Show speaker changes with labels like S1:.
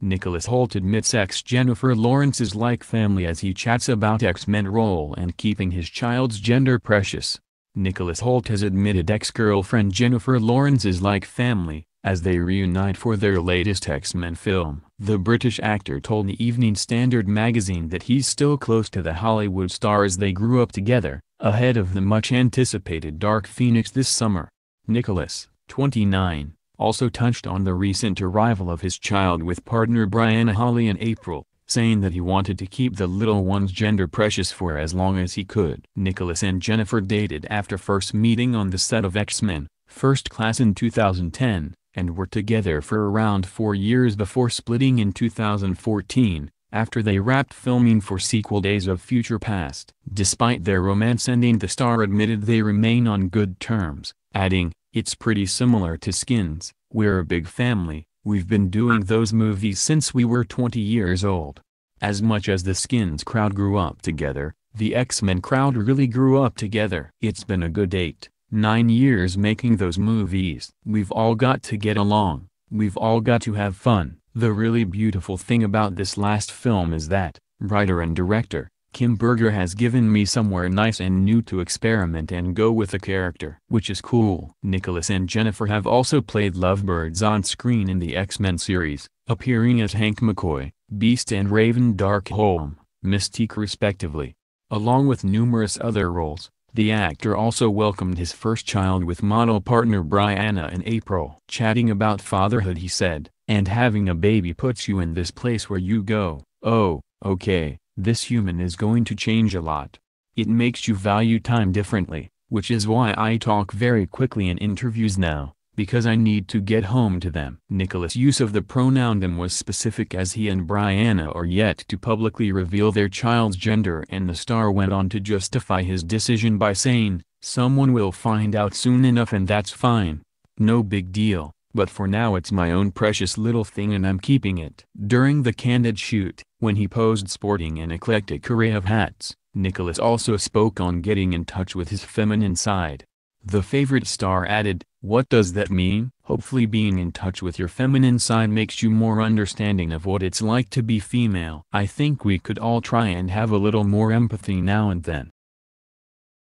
S1: Nicholas Hoult admits ex-Jennifer Lawrence is like family as he chats about X-Men role and keeping his child's gender precious. Nicholas Hoult has admitted ex-girlfriend Jennifer Lawrence is like family, as they reunite for their latest X-Men film. The British actor told the Evening Standard magazine that he's still close to the Hollywood star as they grew up together, ahead of the much-anticipated Dark Phoenix this summer. Nicholas, 29, also touched on the recent arrival of his child with partner Bryana Holly in April, saying that he wanted to keep the little one's gender precious for as long as he could. Nicholas and Jennifer dated after first meeting on the set of X-Men, First Class in 2010, and were together for around four years before splitting in 2014, after they wrapped filming for sequel Days of Future Past. Despite their romance ending the star admitted they remain on good terms, adding, it's pretty similar to Skins, we're a big family, we've been doing those movies since we were 20 years old. As much as the Skins crowd grew up together, the X-Men crowd really grew up together. It's been a good eight, nine years making those movies. We've all got to get along, we've all got to have fun. The really beautiful thing about this last film is that, writer and director, Kim Berger has given me somewhere nice and new to experiment and go with the character. Which is cool. Nicholas and Jennifer have also played lovebirds on screen in the X-Men series, appearing as Hank McCoy, Beast and Raven Darkholme, Mystique respectively. Along with numerous other roles, the actor also welcomed his first child with model partner Bryana in April. Chatting about fatherhood he said, and having a baby puts you in this place where you go, oh, okay, this human is going to change a lot. It makes you value time differently, which is why I talk very quickly in interviews now, because I need to get home to them. Nicholas' use of the pronoun them was specific as he and Bryana are yet to publicly reveal their child's gender and the star went on to justify his decision by saying, someone will find out soon enough and that's fine. No big deal but for now it's my own precious little thing and I'm keeping it. During the candid shoot, when he posed sporting an eclectic array of hats, Nicholas also spoke on getting in touch with his feminine side. The favorite star added, what does that mean? Hopefully being in touch with your feminine side makes you more understanding of what it's like to be female. I think we could all try and have a little more empathy now and then.